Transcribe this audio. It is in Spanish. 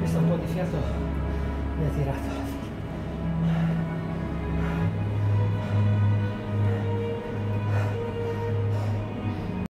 questo è un po' di fiato mi ha tirato alla